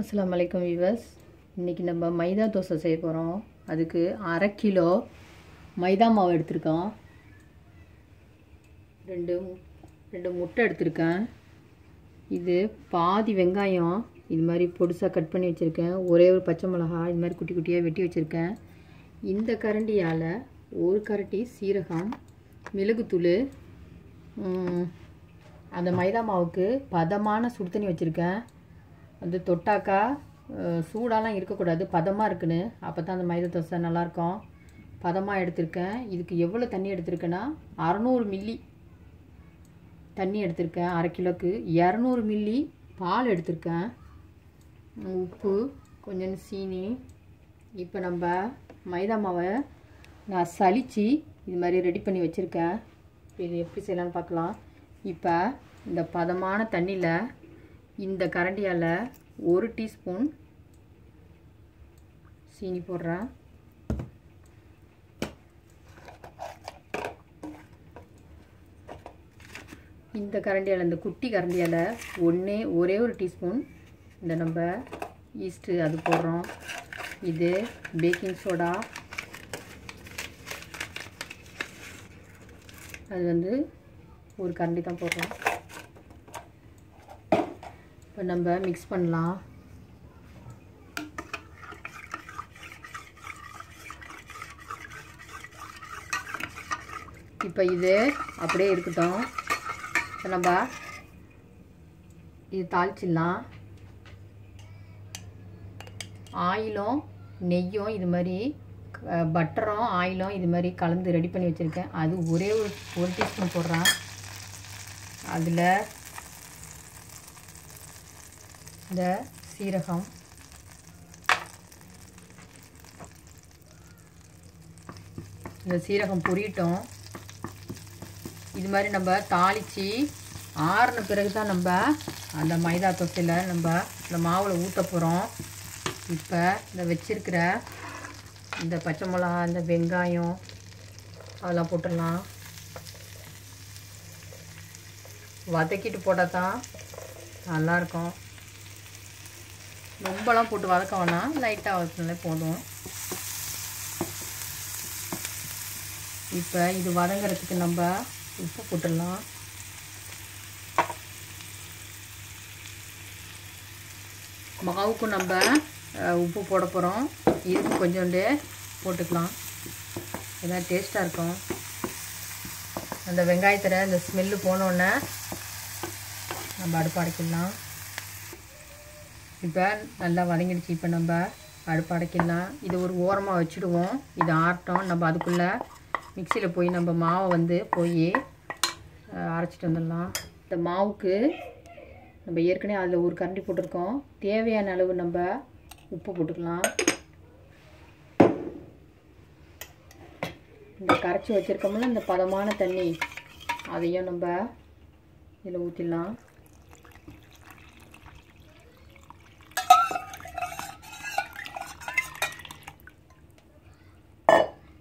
அஸ்லாம் வலைக்கம் வீவர்ஸ் இன்றைக்கி நம்ம மைதா தோசை செய்ய போகிறோம் அதுக்கு அரை கிலோ மைதா மாவு எடுத்திருக்கோம். ரெண்டு ரெண்டு முட்டை எடுத்திருக்கேன். இது பாதி வெங்காயம் இது மாதிரி பொடிசாக கட் பண்ணி வச்சுருக்கேன். ஒரே ஒரு பச்சை மிளகா இது மாதிரி குட்டி குட்டியாக வெட்டி வச்சுருக்கேன். இந்த கரண்டியால் ஒரு கரண்டி சீரகம் மிளகுத்தூள் அந்த மைதா மாவுக்கு பதமான சுடு தண்ணி வச்சுருக்கேன். வந்து தொட்டாக்கா சூடாலாம் இருக்கக்கூடாது பதமாக இருக்குன்னு. அப்போ தான் அந்த மைதா தோசை நல்லாயிருக்கும் பதமாக எடுத்திருக்கேன். இதுக்கு எவ்வளோ தண்ணி எடுத்திருக்கேன்னா அறநூறு மில்லி தண்ணி எடுத்திருக்கேன் அரை கிலோக்கு. இரநூறு மில்லி பால் எடுத்திருக்கேன். உப்பு கொஞ்சம் சீனி. இப்போ நம்ம மைதா மாவை நான் சளிச்சு இது மாதிரி ரெடி பண்ணி வச்சுருக்கேன். இது எப்படி செய்யலாம்னு பார்க்கலாம். இப்போ இந்த பதமான தண்ணியில் இந்த கரண்டியால் ஒரு டீஸ்பூன் சீனி போடுறேன். இந்த கரண்டியால் இந்த குட்டி கரண்டியால் ஒன்றே ஒரே ஒரு டீஸ்பூன் இந்த நம்ம ஈஸ்ட்டு அது போடுறோம். இது பேக்கிங் சோடா அது வந்து ஒரு கரண்டி தான் போடுறோம் இப்போ நம்ம மிக்ஸ் பண்ணலாம். இப்போ இது அப்படியே இருக்கட்டும். இப்போ நம்ம இது தாளிச்சிடலாம். ஆயிலும் நெய்யும் இது மாதிரி பட்டரும் ஆயிலும் இது மாதிரி கலந்து ரெடி பண்ணி வச்சுருக்கேன். அது ஒரே ஒரு ஒரு டீஸ்பூன் போடுறேன். அதில் இந்த சீரகம். இந்த சீரகம் பொரியட்டும். இது மாதிரி நம்ம தாளித்து ஆறின பிறகு தான் நம்ம அந்த மைதா தொசையில் நம்ம இந்த மாவில் ஊற்ற போகிறோம் இப்போ இந்த வச்சிருக்கிற இந்த பச்சை மிளகா இந்த வெங்காயம் அதெல்லாம் போட்டுடலாம். வதக்கிட்டு போட்டால் தான் நல்லாயிருக்கும். ரொம்பலாம் போட்டு வதக்க வேணாம். லைட்டாக வதக்கினாலே போதும். இப்போ இது வதங்குறதுக்கு நம்ம உப்பு போட்டுடலாம். மாவுக்கும் நம்ம உப்பு போட போகிறோம் இதுக்கு கொஞ்சோண்டு போட்டுக்கலாம். ஏன்னா டேஸ்ட்டாக இருக்கும். அந்த வெங்காயத்தில் இந்த ஸ்மெல்லு போனோடனே நம்ம அடுப்பு அடைக்கிடலாம். இப்போ நல்லா வதங்கிடுச்சு. இப்போ நம்ம அடுப்பு அடைக்கிடலாம். இது ஒரு ஓரமாக வச்சுடுவோம். இது ஆட்டோம் நம்ம அதுக்குள்ளே மிக்சியில் போய் நம்ம மாவை வந்து போய் அரைச்சிட்டு வந்துடலாம். இந்த மாவுக்கு நம்ம ஏற்கனவே அதில் ஒரு கரண்டி போட்டிருக்கோம். தேவையான அளவு நம்ம உப்பு போட்டுக்கலாம். இந்த கரைச்சி வச்சுருக்கோம்ல இந்த பதமான தண்ணி அதையும் நம்ம இதில் ஊற்றிடலாம்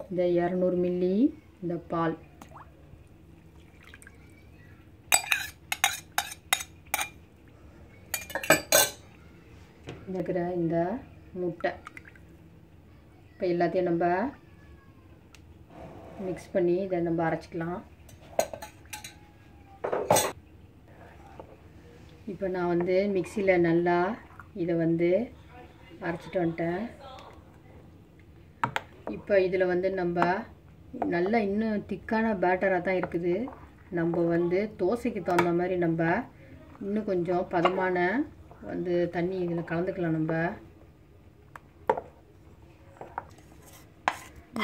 இந்த இரநூறு மில்லி இந்த பால். இருக்கிற இந்த முட்டை. இப்போ எல்லாத்தையும் நம்ம மிக்ஸ் பண்ணி இதை நம்ம அரைச்சிக்கலாம். இப்போ நான் வந்து மிக்சியில் நல்லா இதை வந்து அரைச்சிட்டு வந்துட்டேன். இப்போ இதில் வந்து நம்ம நல்லா இன்னும் திக்கான பேட்டராக தான் இருக்குது. நம்ம வந்து தோசைக்கு தகுந்த மாதிரி நம்ம இன்னும் கொஞ்சம் பதமான வந்து தண்ணி இதில் கலந்துக்கலாம் நம்ம.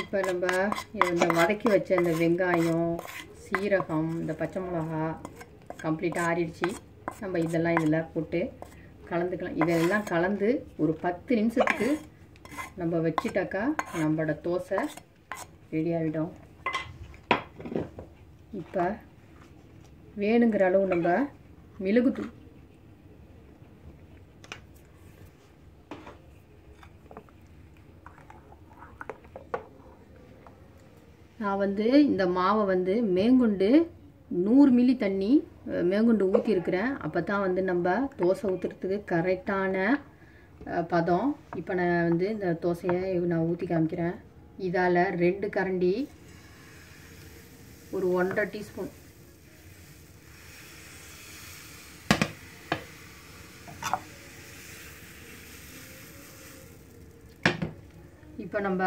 இப்போ நம்ம இந்த வதக்கி வச்ச இந்த வெங்காயம் சீரகம் இந்த பச்சை மிளகா கம்ப்ளீட்டாக ஆறிடுச்சு. நம்ம இதெல்லாம் இதில் போட்டு கலந்துக்கலாம். இதெல்லாம் கலந்து ஒரு பத்து நிமிஷத்துக்கு நம்ம வச்சிட்டாக்கா நம்மளோட தோசை ரெடி ஆகிடும் இப்போ வேணுங்கிற அளவு நம்ம மிளகுத்தூள் நான் வந்து இந்த மாவை வந்து மேங்குண்டு நூறு மில்லி தண்ணி மேங்குண்டு ஊற்றிருக்கிறேன் அப்போ தான் வந்து நம்ம தோசை ஊற்றுறதுக்கு கரெக்டான பதம். இப்போ நான் வந்து இந்த தோசையை நான் ஊற்றி காமிக்கிறேன். இதால் ரெண்டு கரண்டி ஒரு ஒன்றரை டீஸ்பூன். இப்போ நம்ம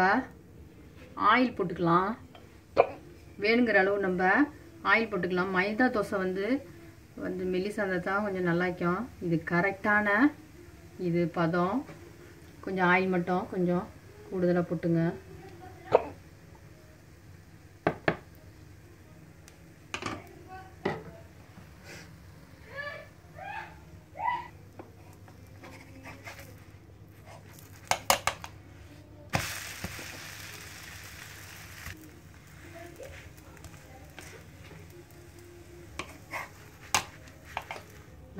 ஆயில் போட்டுக்கலாம். வேணுங்கிற அளவு நம்ம ஆயில் போட்டுக்கலாம். மைதா தோசை வந்து வந்து மெல்லிசாந்த தான் கொஞ்சம் நல்லாக்கும் இது கரெக்டான இது பதம். கொஞ்சம் ஆயில் மட்டும் கொஞ்சம் கூடுதலாக போட்டுங்க.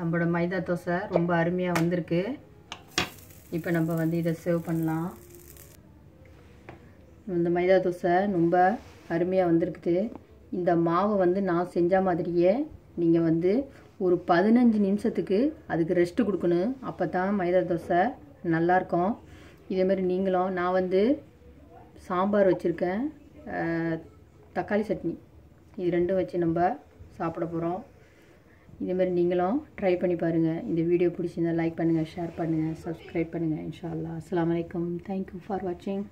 நம்மளோட மைதா தோசை ரொம்ப அருமையாக வந்திருக்கு. இப்போ நம்ம வந்து இதை சேவ் பண்ணலாம். இந்த மைதா தோசை ரொம்ப அருமையாக வந்திருக்குது. இந்த மாவை வந்து நான் செஞ்ச மாதிரியே நீங்கள் வந்து ஒரு பதினஞ்சு நிமிஷத்துக்கு அதுக்கு ரெஸ்ட்டு கொடுக்கணும். அப்போ தான் மைதா தோசை நல்லாயிருக்கும். இதேமாரி நீங்களும் நான் வந்து சாம்பார் வச்சுருக்கேன். தக்காளி சட்னி. இது ரெண்டும் வச்சு நம்ம சாப்பிட போகிறோம் இதேமாரி நீங்களும் ட்ரை பண்ணி பாருங்கள் இந்த வீடியோ பிடிச்சிருந்தா லைக் பண்ணுங்கள் ஷேர் பண்ணுங்கள் சப்ஸ்கிரைப் பண்ணுங்கள் இன்ஷா அஸ்லாம் வலைக்கம் தேங்க்யூ ஃபார் வாட்சிங்